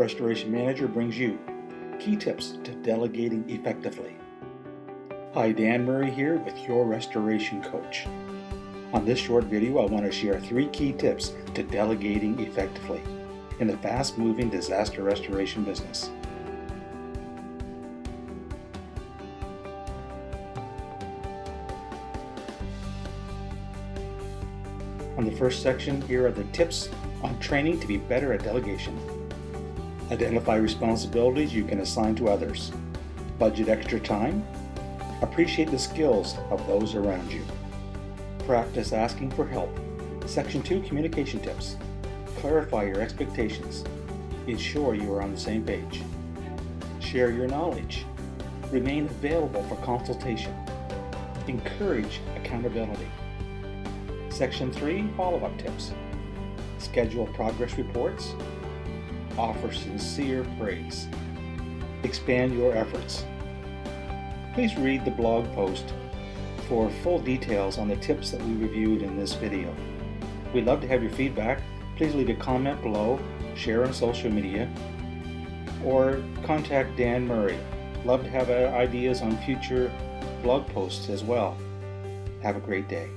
Restoration Manager brings you key tips to delegating effectively. Hi, Dan Murray here with your restoration coach. On this short video, I want to share three key tips to delegating effectively in the fast moving disaster restoration business. On the first section, here are the tips on training to be better at delegation. Identify responsibilities you can assign to others. Budget extra time. Appreciate the skills of those around you. Practice asking for help. Section 2 Communication Tips. Clarify your expectations. Ensure you are on the same page. Share your knowledge. Remain available for consultation. Encourage accountability. Section 3 Follow up Tips. Schedule progress reports. Offer sincere praise. Expand your efforts. Please read the blog post for full details on the tips that we reviewed in this video. We'd love to have your feedback. Please leave a comment below, share on social media, or contact Dan Murray. Love to have uh, ideas on future blog posts as well. Have a great day.